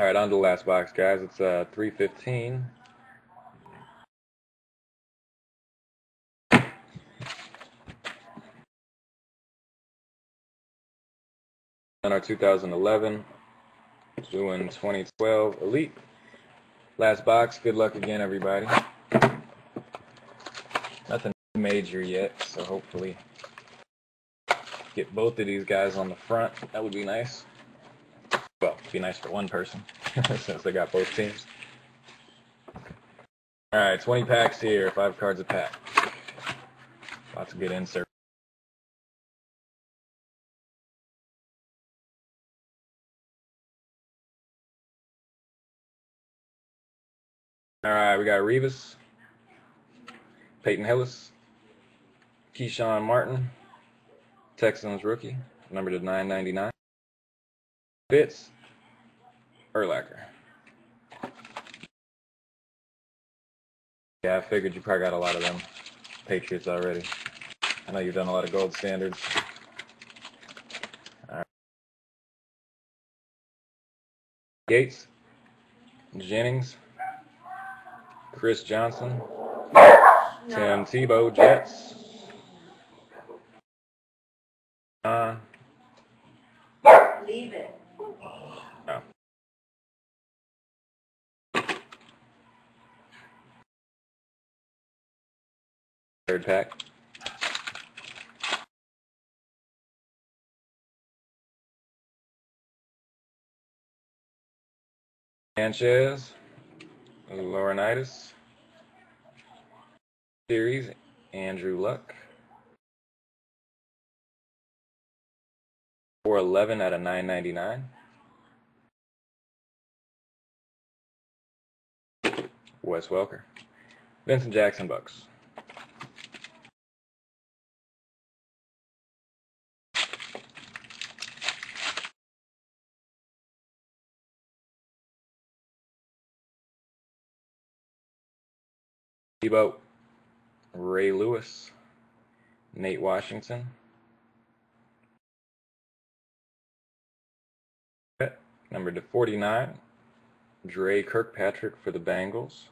All right, on to the last box, guys. It's uh, 315. And our 2011, doing 2012 Elite. Last box. Good luck again, everybody. Nothing major yet, so hopefully get both of these guys on the front. That would be nice. Be nice for one person since they got both teams. All right, 20 packs here, five cards a pack. Lots of good inserts. All right, we got Revis, Peyton Hillis, Keshawn Martin, Texans rookie, number to 999. Fitz, Urlacher. Yeah, I figured you probably got a lot of them Patriots already. I know you've done a lot of gold standards. All right. Gates, Jennings, Chris Johnson, Tim Tebow, Jets. Uh, Leave it. Third pack. Sanchez, Laurinaitis, series, Andrew Luck. 411 out of 999. Wes Welker. Vincent Jackson Bucks. Debo. Ray Lewis. Nate Washington. Number to 49, Dre Kirkpatrick for the Bengals.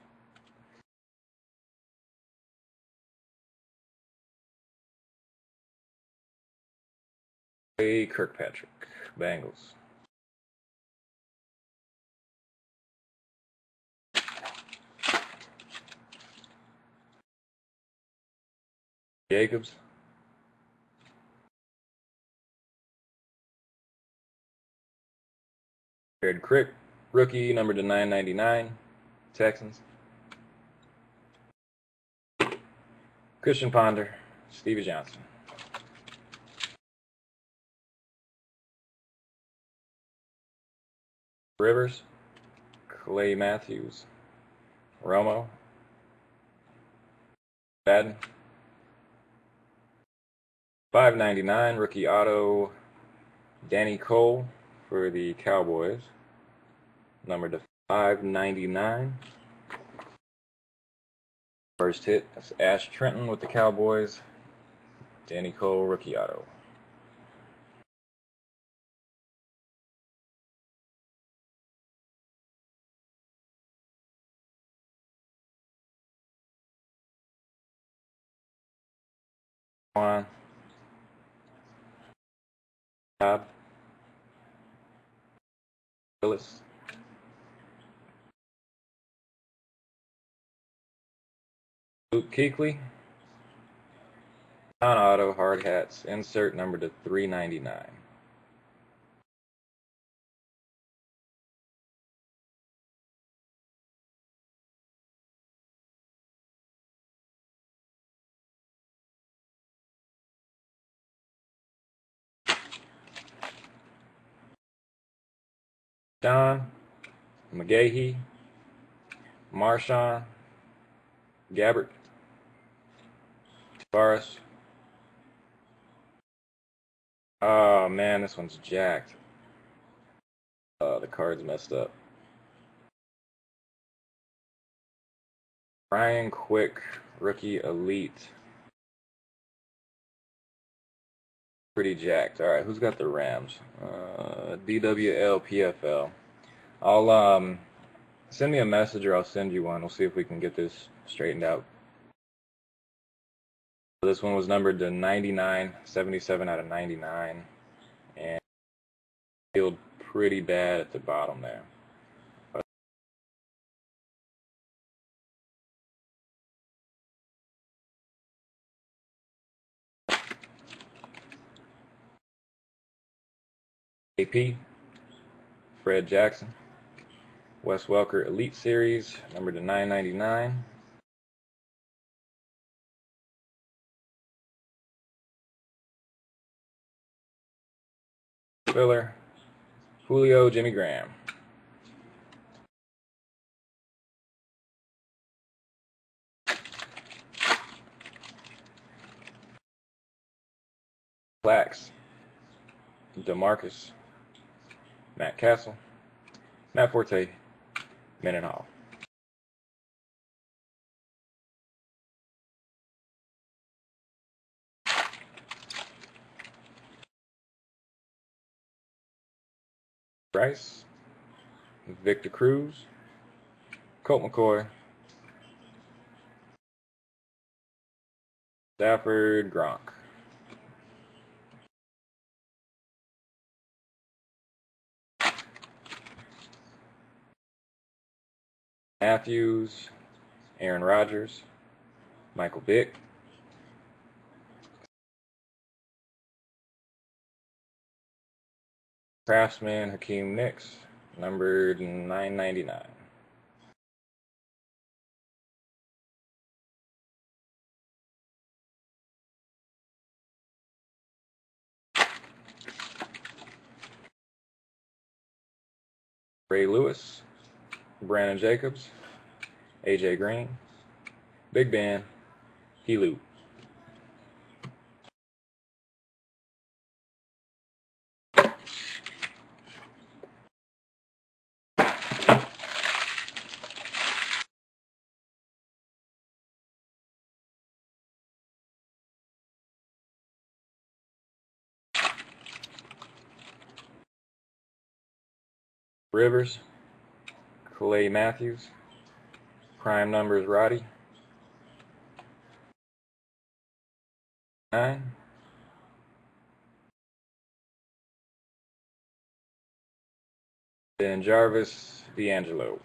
Dre Kirkpatrick, Bengals. Jacobs. Jared Crick, rookie, number to 999, Texans. Christian Ponder, Stevie Johnson. Rivers, Clay Matthews, Romo, Madden. 599 rookie auto, Danny Coale for the Cowboys. Number to 599. First hit, that's Ash Trenton with the Cowboys. Danny Coale, rookie auto. One. Bob. Willis. Luke Kuechly. Non-auto hard hats. Insert number to 399. John, McGahee, Marshawn, Gabbert, Tavares. Oh man, this one's jacked. Oh, the card's messed up. Brian Quick, rookie elite. Pretty jacked. All right, who's got the Rams? Uh, DWL PFL. I'll um send me a message or I'll send you one. We'll see if we can get this straightened out. This one was numbered to 99, 77 out of 99, and peeled pretty bad at the bottom there. AP, Fred Jackson, Wes Welker Elite Series, number to 999. Filler, Julio Jimmy Graham. Flax, DeMarcus, Matt Cassel, Matt Forte, Mendenhall. Rice, Victor Cruz, Colt McCoy, Stafford Gronk. Matthews, Aaron Rodgers, Michael Vick, Craftsman Hakeem Nicks, numbered 999. Ray Lewis, Brandon Jacobs, AJ Green, Big Ben, Helu. Rivers, Clay Matthews, prime numbers Roddy, nine, then Jarvis D'Angelo.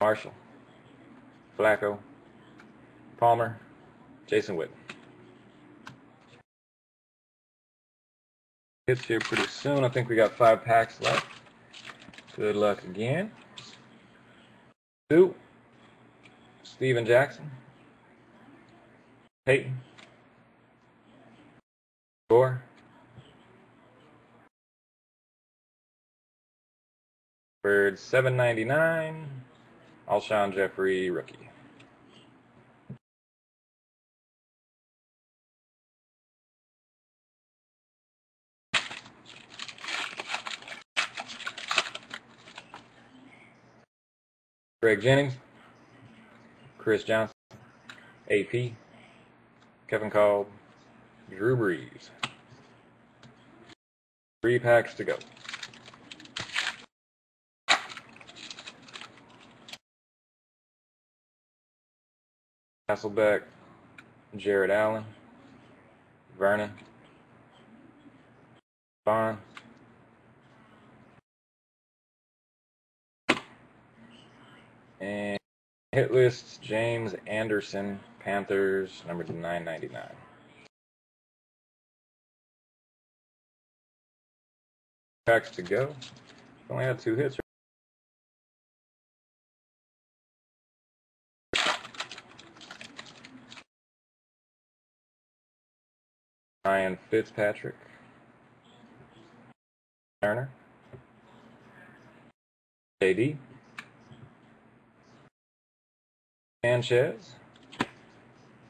Marshall, Flacco, Palmer, Jason Witten. Hits here pretty soon. I think we got five packs left. Good luck again. Two. Steven Jackson. Peyton. Four. Bird 799. Alshon Jeffery, rookie. Greg Jennings, Chris Johnson, AP, Kevin Kolb, Drew Brees. Three packs to go. Hasselbeck, Jared Allen, Vernon, Vaughn, and hit list James Anderson, Panthers, number 999. Packs to go. Only had two hits. Ryan Fitzpatrick. Turner. JD. Sanchez.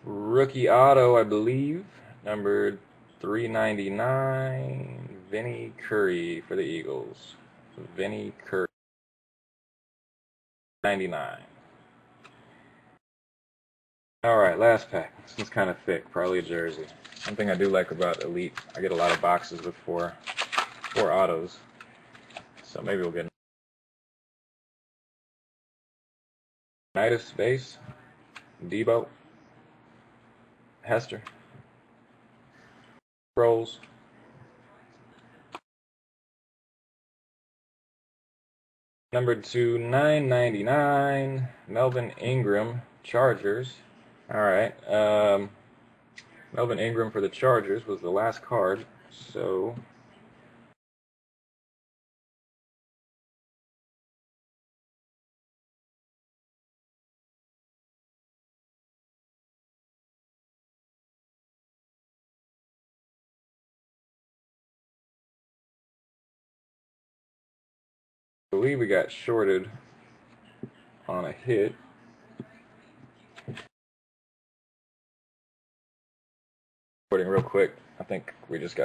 Rookie auto, I believe, numbered 399. Vinny Curry for the Eagles. Vinny Curry. 99. Alright, last pack. This one's kind of thick, probably a jersey. One thing I do like about Elite, I get a lot of boxes with four, four autos. So maybe we'll get Unitas base, Debo, Hester, Sproles, Number to 999, Melvin Ingram, Chargers. All right. Um, Melvin Ingram for the Chargers was the last card. So believe we got shorted on a hit. Real quick. I think we just got